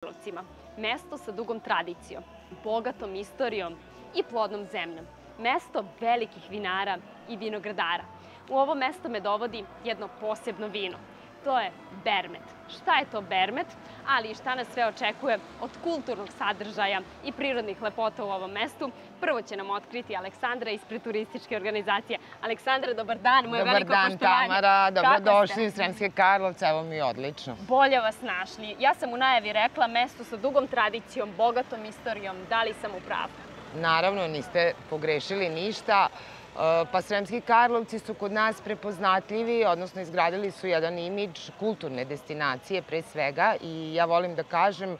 Karlovcima. Mesto sa dugom tradicijom, bogatom istorijom i plodnom zemljom. Mesto velikih vinara i vinogradara. U ovo mesto me dovodi jedno posebno vino. To je Bermet. Šta je to Bermet, ali i šta nas sve očekuje od kulturnog sadržaja i prirodnih lepota u ovom mestu, prvo će nam otkriti Aleksandra ispred turističke organizacije. Aleksandra, dobar dan, moje Dobar veliko dan, poštovanje. Tamara. Kako Dobrodošli ste? iz Sremske Karlovce. Evo mi odlično. Bolje vas našli. Ja sam u najavi rekla mesto sa dugom tradicijom, bogatom istorijom. Da li sam u pravu? Naravno, niste pogrešili ništa. E, Pa Sremski Karlovci su kod nas prepoznatljivi, odnosno izgradili su jedan imidž kulturne destinacije pre svega i ja volim da kažem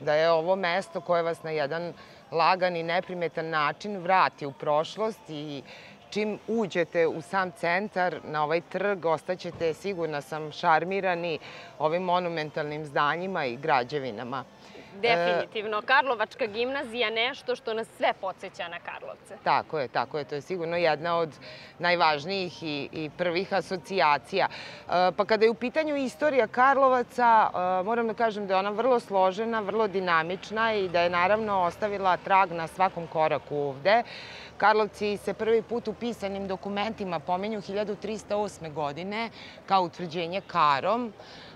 da je ovo mesto koje vas na jedan lagan i neprimetan način vrati u prošlost i čim uđete u sam centar, na ovaj trg, ostaćete, sigurna sam, šarmirani ovim monumentalnim zdanjima i građevinama. Definitivno. Karlovačka gimnazija nešto što nas sve podsjeća na Karlovce. Tako je, tako je. To je sigurno jedna od najvažnijih i, i prvih asocijacija. E, Pa kada je u pitanju istorija Karlovaca, e, moram da kažem da je ona vrlo složena, vrlo dinamična i da je naravno ostavila trag na svakom koraku ovde. Karlovci se prvi put u pisanim dokumentima pomenju 1308. godine kao utvrđenje karom.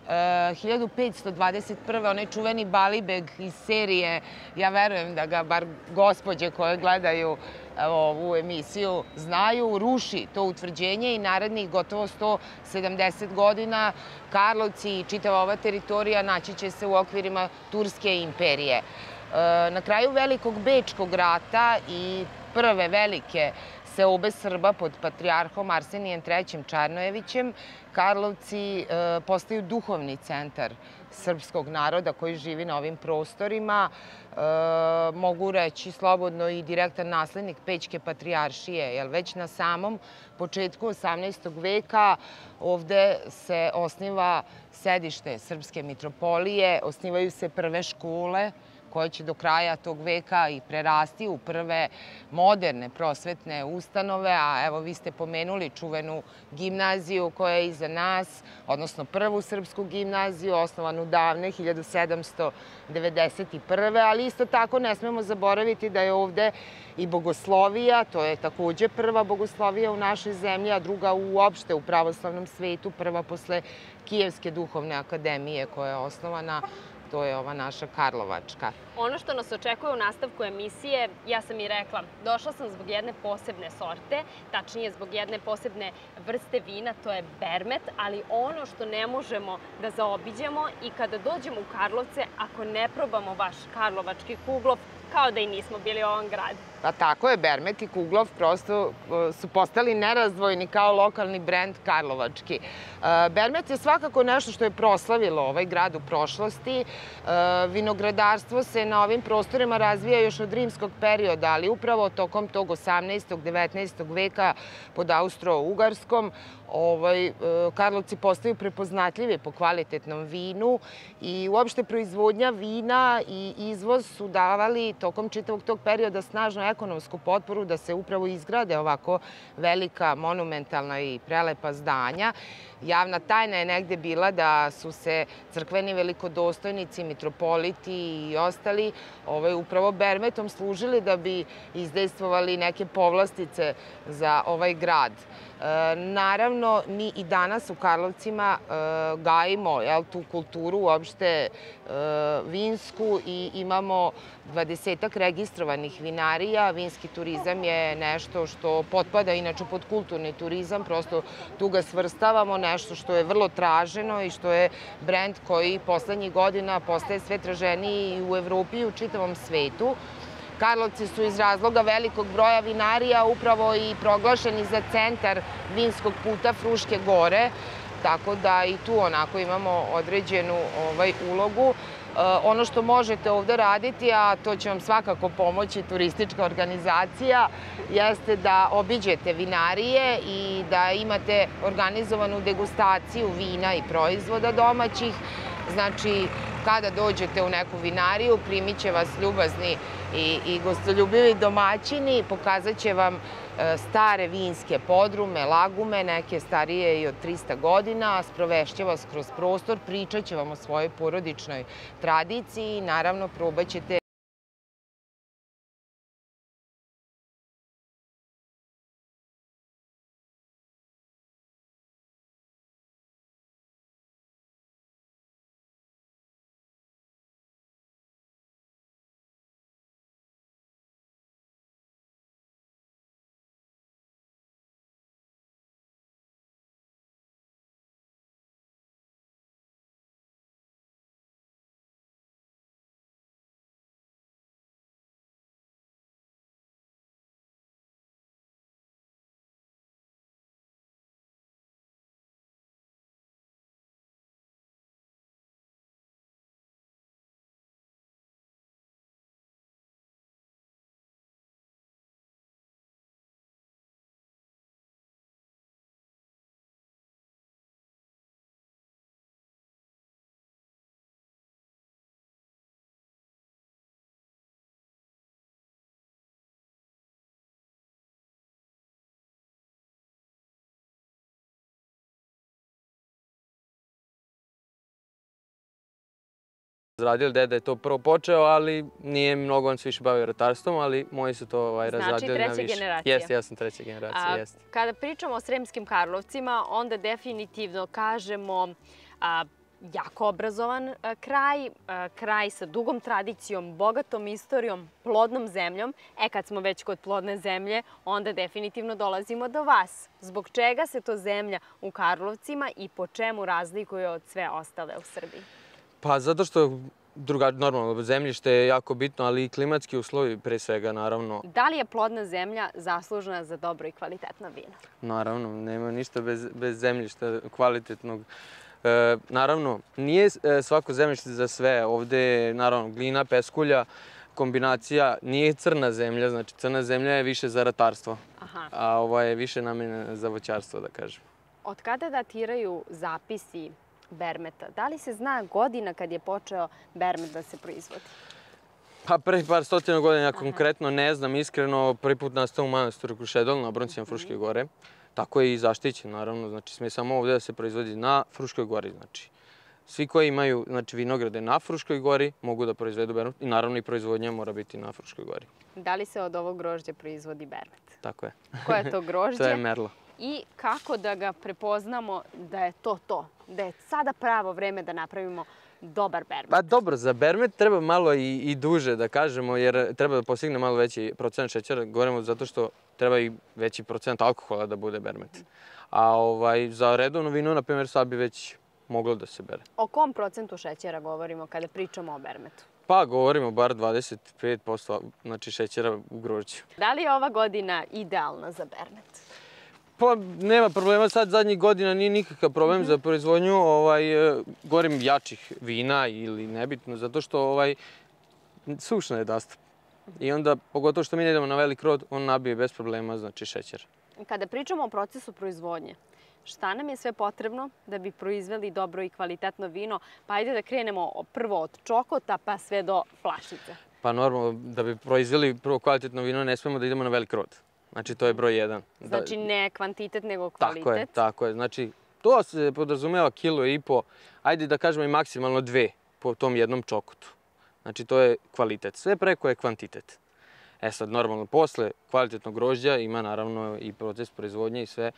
E, 1521. onaj čuveni Balibeg iz serije, ja verujem da ga bar gospođe koje gledaju ovu emisiju znaju, ruši to utvrđenje i narednih gotovo 170 godina Karlovci i čitava ova teritorija naći će se u okvirima Turske imperije. E, Na kraju Velikog Bečkog rata i prve velike seobe Srba pod patrijarhom Arsenijem III. Čarnojevićem, Karlovci e, postaju duhovni centar srpskog naroda koji živi na ovim prostorima. E, mogu reći slobodno i direktan naslednik Pećke patrijaršije, jer već na samom početku 18. veka ovde se osniva sedište Srpske mitropolije, osnivaju se prve škole, koje će do kraja tog veka i prerasti u prve moderne prosvetne ustanove, a evo vi ste pomenuli čuvenu gimnaziju koja je iza nas, odnosno prvu srpsku gimnaziju, osnovanu davne 1791. Ali isto tako ne smemo zaboraviti da je ovde i bogoslovija, to je takođe prva bogoslovija u našoj zemlji, a druga uopšte u pravoslavnom svetu, prva posle Kijevske duhovne akademije koja je osnovana to je ova naša Karlovačka. Ono što nas očekuje u nastavku emisije, ja sam i rekla, došla sam zbog jedne posebne sorte, tačnije zbog jedne posebne vrste vina, to je bermet, ali ono što ne možemo da zaobiđemo i kada dođemo u Karlovce, ako ne probamo vaš karlovački kuglov, kao da i nismo bili u ovom gradu. Pa tako je, Bermet i Kuglov prosto e, su postali nerazdvojni kao lokalni brend Karlovački. E, Bermet je svakako nešto što je proslavilo ovaj grad u prošlosti. E, Vinogradarstvo se na ovim prostorima razvija još od rimskog perioda, ali upravo tokom tog 18. 19. veka pod Austro-Ugarskom ovaj, Karlovci postaju prepoznatljivi po kvalitetnom vinu i uopšte proizvodnja vina i izvoz su davali tokom čitavog tog perioda ekonomsku potporu da se upravo izgrade ovako velika, monumentalna i prelepa zdanja. Javna tajna je negde bila da su se crkveni velikodostojnici, mitropoliti i ostali ovaj, upravo bermetom služili da bi izdejstvovali neke povlastice za ovaj grad. E, naravno, mi i danas u Karlovcima e, gajimo jel, tu kulturu uopšte e, vinsku i imamo dvadesetak registrovanih vinarija. Vinski turizam je nešto što potpada inače pod kulturni turizam, prosto tu ga svrstavamo, nešto što je vrlo traženo i što je brend koji poslednjih godina postaje sve traženiji i u Evropi i u čitavom svetu. Karlovci su iz razloga velikog broja vinarija upravo i proglašeni za centar vinskog puta Fruške gore, tako da i tu onako imamo određenu ovaj, ulogu. E, ono što možete ovde raditi, a to će vam svakako pomoći turistička organizacija, jeste da obiđete vinarije i da imate organizovanu degustaciju vina i proizvoda domaćih. Znači, kada dođete u neku vinariju, primit će vas ljubazni i, i gostoljubivi domaćini, pokazat će vam e, stare vinske podrume, lagume, neke starije i od 300 godina, sprovešće vas kroz prostor, pričat će vam o svojoj porodičnoj tradiciji i naravno probat ćete Razradili, deda je to prvo počeo, ali nije mnogo, on se više bavio ratarstvom, ali moji su to ovaj, Znači, razradili na treća više. generacija. Jeste, ja sam treća generacija, A, jeste. kada pričamo o Sremskim Karlovcima, onda definitivno kažemo a, jako obrazovan a, kraj, a, kraj sa dugom tradicijom, bogatom istorijom, plodnom zemljom. E, kad smo već kod plodne zemlje, onda definitivno dolazimo do vas. Zbog čega se to zemlja u Karlovcima i po čemu razlikuje od sve ostale u Srbiji? Pa zato što druga, normalno, zemljište je jako bitno, ali i klimatski uslovi pre svega, naravno. Da li je plodna zemlja zaslužna za dobro i kvalitetno vino? Naravno, nema ništa bez, bez zemljišta kvalitetnog. E, naravno, nije e, svako zemljište za sve. Ovde je, naravno, glina, peskulja, kombinacija nije crna zemlja, znači crna zemlja je više za ratarstvo, Aha. a ova je više namenjena za voćarstvo, da kažem. Od kada datiraju zapisi Bermeta? Da li se zna godina kad je počeo Bermet da se proizvodi? Pa pre par stotina godina ja konkretno ne znam, iskreno, prvi put nastao u manastiru Krušedol na obroncima Fruške gore. Tako je i zaštićen, naravno, znači sme samo ovde da se proizvodi na Fruškoj gori, znači. Svi koji imaju znači, vinograde na Fruškoj gori mogu da proizvedu Bermet i naravno i proizvodnja mora biti na Fruškoj gori. Da li se od ovog grožđa proizvodi Bermet? Tako je. Koje je to grožđe? To je merlo. I kako da ga prepoznamo da je to to? Da je sada pravo vreme da napravimo dobar Bermet? Pa dobro, za Bermet treba malo i, i duže da kažemo, jer treba da postigne malo veći procent šećera. Govorimo zato što treba i veći procent alkohola da bude Bermet. A ovaj, za redovno vino, na primjer, sad bi već moglo da se bere. O kom procentu šećera govorimo kada pričamo o Bermetu? Pa govorimo bar 25% znači šećera u grožđu. Da li je ova godina idealna za Bermet? Pa nema problema, sad zadnjih godina nije nikakav problem za proizvodnju ovaj, e, govorim jačih vina ili nebitno, zato što ovaj, sušna je dosta. I onda, pogotovo što mi ne idemo na velik rod, on nabije bez problema, znači šećer. Kada pričamo o procesu proizvodnje, šta nam je sve potrebno da bi proizveli dobro i kvalitetno vino? Pa ajde da krenemo prvo od čokota pa sve do flašice. Pa normalno, da bi proizveli prvo kvalitetno vino, ne smemo da idemo na velik rod. Znači, to je broj jedan. Da- Znači ne kvantitet nego kvalitet. Tako je, tako je. Znači, to se podrazumeva kilo i po, ajde da kažemo i maksimalno dve po tom jednom čokotu. Znači, to je kvalitet. Sve preko je kvantitet. E sad, normalno, posle kvalitetnog grožđa ima naravno i proces proizvodnje i sve.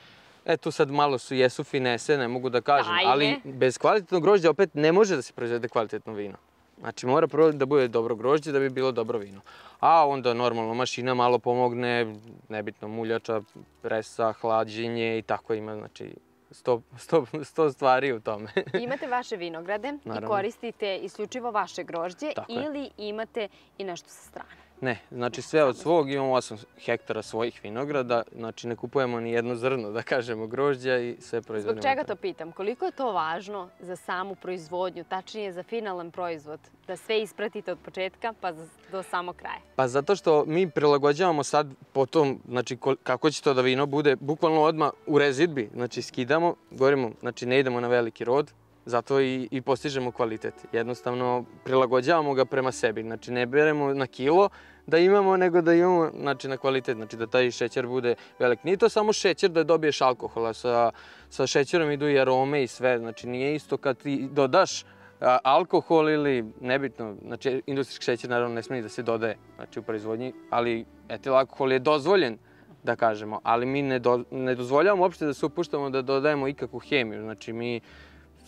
E, tu sad malo su, jesu finese, ne mogu da kažem, Ajde. ali bez kvalitetnog grožđa opet ne može da se proizvede kvalitetno vino. Znači, mora prvo da bude dobro grožđe da bi bilo dobro vino. A onda normalno mašina malo pomogne, nebitno muljača, presa, hlađenje i tako ima, znači, sto, sto, sto stvari u tome. Imate vaše vinograde i Naravno. koristite isključivo vaše grožđe Tako je. ili imate i nešto sa strane. Ne, znači sve od svog, imamo 8 hektara svojih vinograda, znači ne kupujemo ni jedno zrno, da kažemo, grožđa i sve proizvodimo. Zbog čega to pitam? Koliko je to važno za samu proizvodnju, tačnije za finalan proizvod, da sve ispratite od početka pa do samog kraja? Pa zato što mi prilagođavamo sad po tom, znači kako će to da vino bude, bukvalno odmah u rezidbi, znači skidamo, govorimo, znači ne idemo na veliki rod, zato i, i postižemo kvalitet. Jednostavno, prilagođavamo ga prema sebi. Znači, ne beremo na kilo da imamo, nego da imamo znači, na kvalitet. Znači, da taj šećer bude velik. Nije to samo šećer da dobiješ alkohola. Sa, sa šećerom idu i arome i sve. Znači, nije isto kad ti dodaš a, alkohol ili nebitno, znači industrijski šećer naravno ne smije da se dodaje znači, u proizvodnji, ali etil alkohol je dozvoljen da kažemo, ali mi ne, do, ne dozvoljavamo uopšte da se upuštamo da dodajemo ikakvu hemiju, znači mi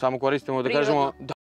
samo koristimo da Prirodno. kažemo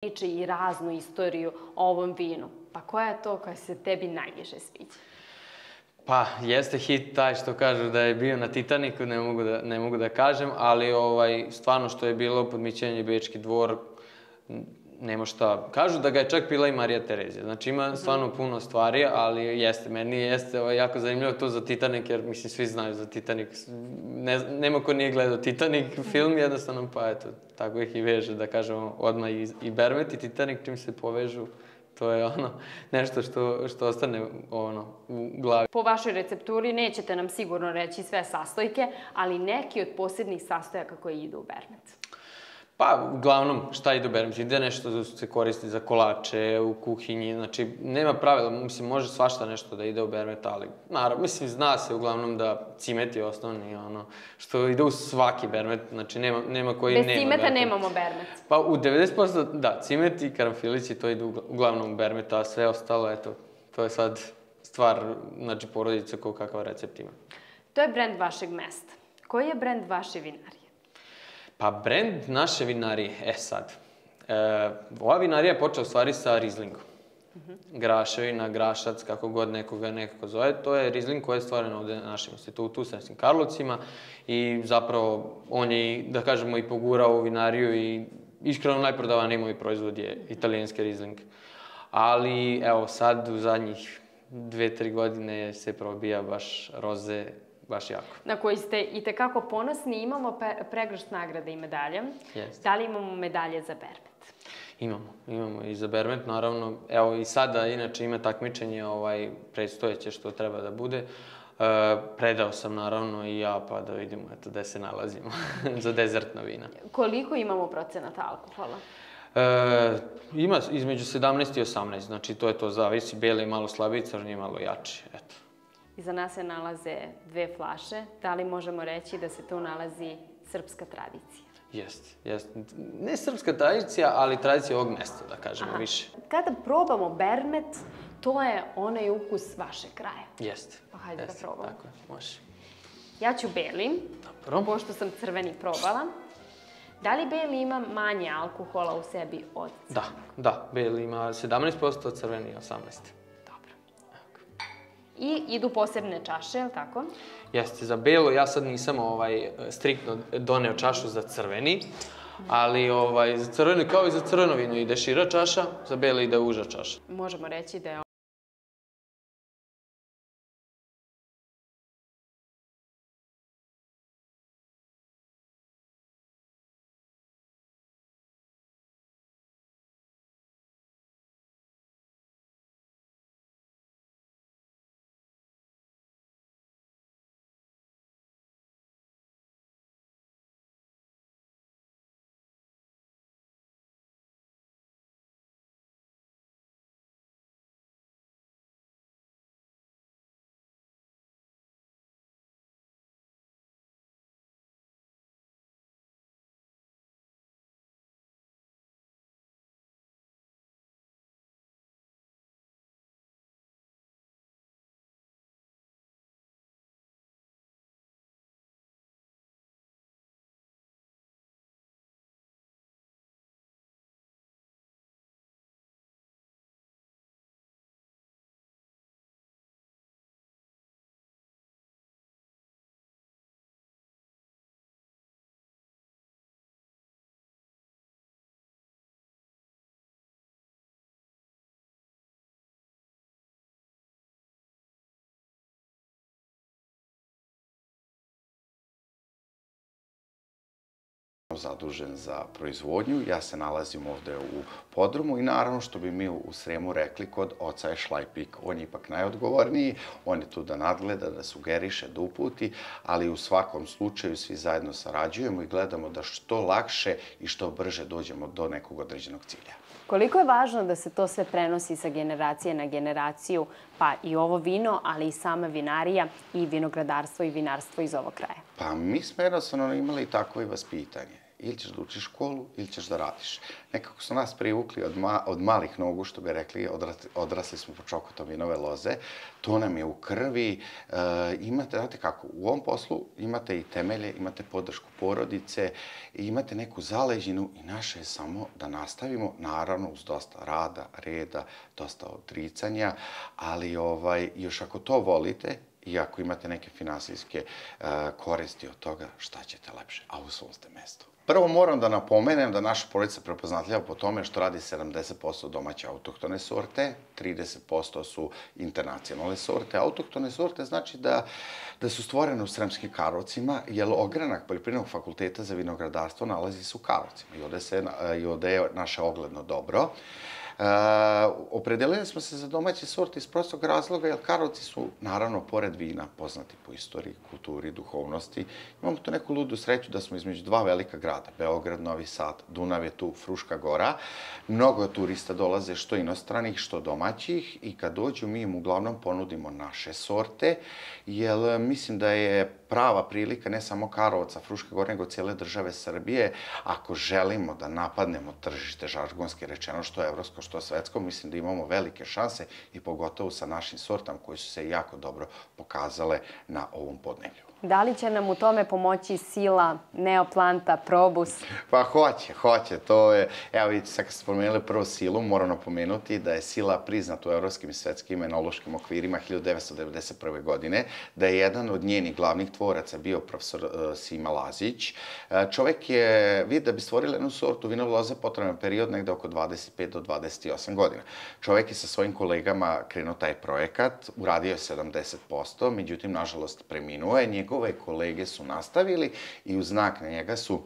priče i raznu istoriju o ovom vinu. Pa koja je to koja se tebi najviše sviđa? Pa, jeste hit taj što kažu da je bio na Titaniku, ne mogu da, ne mogu da kažem, ali ovaj, stvarno što je bilo podmićenje Bečki dvor, nema šta. Kažu da ga je čak pila i Marija Terezija. Znači ima stvarno puno stvari, ali jeste, meni jeste ovaj, jako zanimljivo to za Titanic, jer mislim svi znaju za Titanic. Ne, nema ko nije gledao Titanic film, jednostavno pa eto, tako ih i veže, da kažemo, odmah i, i Bermet i Titanic čim se povežu, to je ono, nešto što, što ostane ono, u glavi. Po vašoj recepturi nećete nam sigurno reći sve sastojke, ali neki od posebnih sastojaka koji idu u Bermet. Pa, uglavnom, šta ide u Bermet? Ide nešto da se koristi za kolače, u kuhinji, znači, nema pravila, mislim, može svašta nešto da ide u Bermet, ali, naravno, mislim, zna se uglavnom da cimet je osnovni, ono, što ide u svaki Bermet, znači, nema, nema koji Bez nema cimeta Bermet. nemamo Bermet. Pa, u 90% da, cimet i karanfilići, to ide ugla- uglavnom u Bermet, a sve ostalo, eto, to je sad stvar, znači, porodice ko kakav recept ima. To je brend vašeg mesta. Koji je brend vaše vinarije? Pa brend naše vinarije, e sad, e, ova vinarija je počela u stvari sa Rizlingom. Graševina, Grašac, kako god nekoga nekako zove, to je Rizling koji je stvoren ovde na našem institutu u Sremskim Karlovcima i zapravo on je, da kažemo, i pogurao u vinariju i iskreno najprodavaniji moj proizvod je italijanski Rizling. Ali, evo, sad u zadnjih dve, tri godine se probija baš roze, baš jako. Na koji ste i tekako ponosni. Imamo pe- pregršt nagrade i medalje. Jeste. Da li imamo medalje za Bermet? Imamo, imamo i za Bermet, naravno. Evo i sada, inače, ima takmičenje ovaj, predstojeće što treba da bude. E, predao sam naravno i ja, pa da vidimo eto, gde se nalazimo za dezertna vina. Koliko imamo procenata alkohola? E, ima između 17 i 18, znači to je to, zavisi, beli je malo slabiji, crni je malo jači, eto. Iza nas se nalaze dve flaše. Da li možemo reći da se tu nalazi srpska tradicija? Jeste, jeste. Ne srpska tradicija, ali tradicija ovog mesta, da kažemo više. Kada probamo Bermet, to je onaj ukus vašeg kraja. Jeste. Pa hajde da jeste, probamo. Tako je, može. Ja ću beli, Dobro. pošto sam crveni probala. Da li beli ima manje alkohola u sebi od Da, da, beli ima 17%, crveni 18%. I idu posebne čaše, je li tako? Jeste, za belo ja sad nisam ovaj, striktno doneo čašu za crveni, ali ovaj, za crveni kao i za crveno vino ide šira čaša, za belo ide uža čaša. Možemo reći da je zadužen za proizvodnju, ja se nalazim ovde u podrumu i naravno što bi mi u Sremu rekli kod oca je šlajpik. On je ipak najodgovorniji, on je tu da nadgleda, da sugeriše, da uputi, ali u svakom slučaju svi zajedno sarađujemo i gledamo da što lakše i što brže dođemo do nekog određenog cilja. Koliko je važno da se to sve prenosi sa generacije na generaciju, pa i ovo vino, ali i sama vinarija i vinogradarstvo i vinarstvo iz ovog kraja? Pa mi smo jednostavno imali takvo i vaspitanje ili ćeš da učiš školu, ili ćeš da radiš. Nekako su nas privukli od, ma, od malih nogu, što bi rekli, odrasli, smo po čokotom vinove loze. To nam je u krvi. E, imate, znate kako, u ovom poslu imate i temelje, imate podršku porodice, imate neku zaleđinu i naše je samo da nastavimo, naravno uz dosta rada, reda, dosta odricanja, ali ovaj, još ako to volite, i ako imate neke finansijske uh, koristi od toga, šta ćete lepše, a u svom ste mestu. Prvo moram da napomenem da naša porodica prepoznatljiva po tome što radi 70% domaće autohtone sorte, 30% su internacionalne sorte. Autohtone sorte znači da, da su stvorene u Sremskim Karlovcima, jer ogranak Poljoprivrednog fakulteta za vinogradarstvo nalazi se u Karlovcima i ovde, se, i ovde je naše ogledno dobro. Uh, opredelili smo se za domaće sorte iz prostog razloga, jer Karlovci su, naravno, pored vina, poznati po istoriji, kulturi, duhovnosti. Imamo tu neku ludu sreću da smo između dva velika grada, Beograd, Novi Sad, Dunav je tu, Fruška gora. Mnogo turista dolaze, što inostranih, što domaćih, i kad dođu mi im uglavnom ponudimo naše sorte, jer mislim da je prava prilika ne samo Karlovca, Fruške gore, nego cijele države Srbije, ako želimo da napadnemo tržište žargonske rečeno, što je evropsko, što svetsko, mislim da imamo velike šanse i pogotovo sa našim sortama koji su se jako dobro pokazale na ovom podneblju. Da li će nam u tome pomoći sila, neoplanta, probus? Pa hoće, hoće. To je, evo vidite, sad kad ste spomenuli prvo silu, moram napomenuti da je sila priznata u evropskim i svetskim enološkim okvirima 1991. godine, da je jedan od njenih glavnih tvoraca bio profesor uh, Sima Lazić. Uh, čovek je, vid da bi stvorili jednu sortu vinove loze potreban period negde oko 25 do 28 godina. Čovek je sa svojim kolegama krenuo taj projekat, uradio je 70%, međutim, nažalost, preminuo je njegove kolege su nastavili i u znak na njega su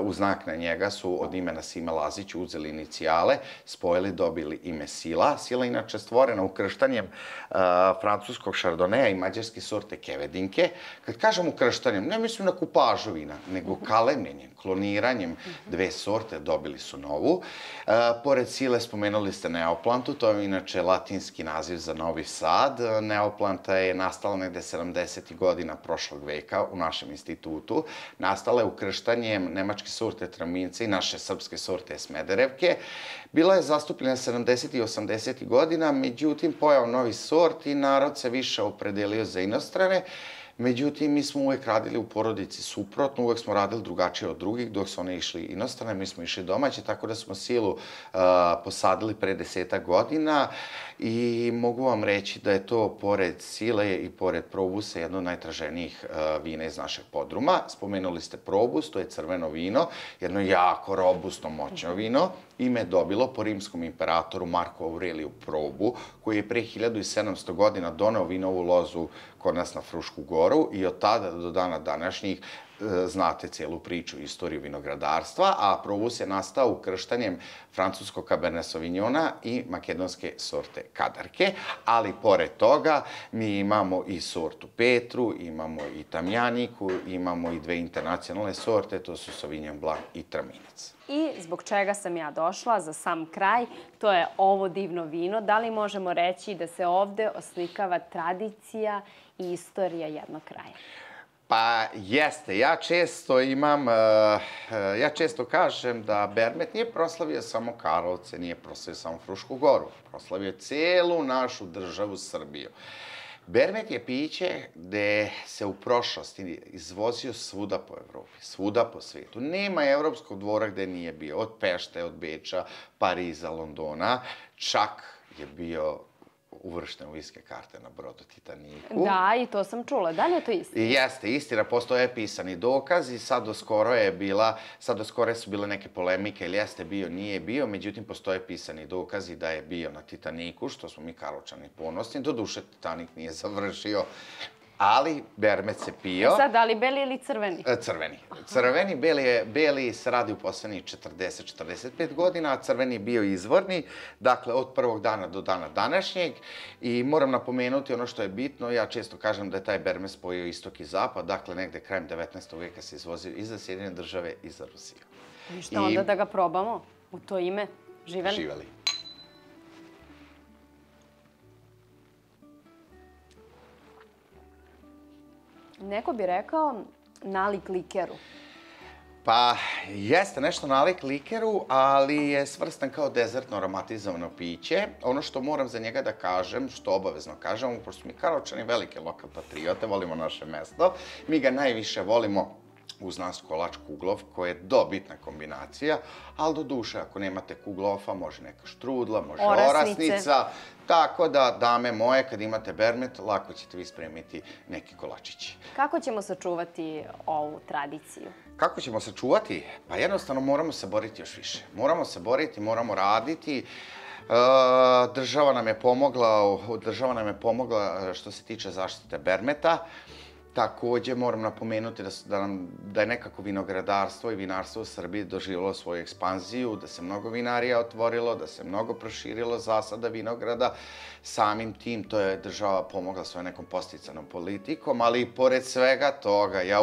u znak na njega su od imena Sima Lazić uzeli inicijale, spojili, dobili ime Sila. Sila inače stvorena ukrštanjem uh, francuskog šardoneja i mađarske sorte kevedinke. Kad kažem ukrštanjem, ne mislim na kupažu vina, nego kalemljenjem, kloniranjem dve sorte dobili su novu. Uh, pored Sile spomenuli ste Neoplantu, to je inače latinski naziv za Novi Sad. Neoplanta je nastala negde 70. godina prošlog veka u našem institutu. Nastala je ukrštanjem nemačke sorte tramince i naše srpske sorte smederevke. Bila je zastupljena 70. i 80. godina, međutim, pojao novi sort i narod se više opredelio za inostrane. Međutim, mi smo uvek radili u porodici suprotno, uvek smo radili drugačije od drugih, dok su one išli inostrane, mi smo išli domaće, tako da smo silu uh, posadili pre deseta godina i mogu vam reći da je to, pored sile i pored probusa, jedno od najtraženijih uh, vina iz našeg podruma. Spomenuli ste probus, to je crveno vino, jedno jako robustno, moćno vino. Ime je dobilo po rimskom imperatoru Marku Aureliju Probu, koji je pre 1700 godina doneo vinovu lozu kod nas na Frušku goru i od tada do dana današnjih znate celu priču, istoriju vinogradarstva, a Probus je nastao ukrštanjem francuskog Cabernet Sauvignona i makedonske sorte Kadarke, ali pored toga mi imamo i sortu Petru, imamo i Tamjaniku, imamo i dve internacionalne sorte, to su Sauvignon Blanc i Traminac. I zbog čega sam ja došla za sam kraj, to je ovo divno vino. Da li možemo reći da se ovde oslikava tradicija i istorija jednog kraja? Pa jeste, ja često imam, uh, ja često kažem da Bermet nije proslavio samo Karlovce, nije proslavio samo Frušku goru, proslavio celu našu državu Srbiju. Bermet je piće gde se u prošlosti izvozio svuda po Evropi, svuda po svijetu. Nema evropskog dvora gde nije bio, od Pešte, od Beča, Pariza, Londona, čak je bio uvršten u iske karte na brodu Titaniku. Da, i to sam čula. Da li je to istina? Jeste, istina. Postoje pisani dokaz i sad do skoro je bila, sad do skoro su bile neke polemike, ili jeste bio, nije bio, međutim postoje pisani dokazi da je bio na Titaniku, što smo mi Karlovčani ponosni. Doduše, Titanik nije završio ali bermet se pio. E sad, da li beli ili crveni? E, Crveni. Crveni, beli, je, beli se radi u poslednjih 40-45 godina, a crveni je bio izvorni, dakle od prvog dana do dana današnjeg. I moram napomenuti ono što je bitno, ja često kažem da je taj berme spojio istok i zapad, dakle negde krajem 19. veka se izvozio i za Sjedinjene države i za Rusiju. Ništa, onda da ga probamo. U to ime. Živeli. Živeli. Neko bi rekao nalik likeru. Pa, jeste nešto nalik likeru, ali je svrstan kao dezertno aromatizovano piće. Ono što moram za njega da kažem, što obavezno kažem, pošto mi Karlovčani velike lokal patriote, volimo naše mesto, mi ga najviše volimo uz nas kolač kuglov, koja je dobitna kombinacija, ali do duše, ako nemate kuglofa, može neka štrudla, može Orasnice. orasnica, tako da, dame moje, kad imate bermet, lako ćete vi spremiti neki kolačići. Kako ćemo sačuvati ovu tradiciju? Kako ćemo se čuvati? Pa jednostavno moramo se boriti još više. Moramo se boriti, moramo raditi. E, država nam je pomogla, država nam je pomogla e, što se tiče zaštite bermeta. Takođe moram napomenuti da, da, nam, da je nekako vinogradarstvo i vinarstvo u Srbiji doživjelo svoju ekspanziju, da se mnogo vinarija otvorilo, da se mnogo proširilo zasada vinograda. Samim tim to je država pomogla svojom nekom posticanom politikom, ali i pored svega toga, ja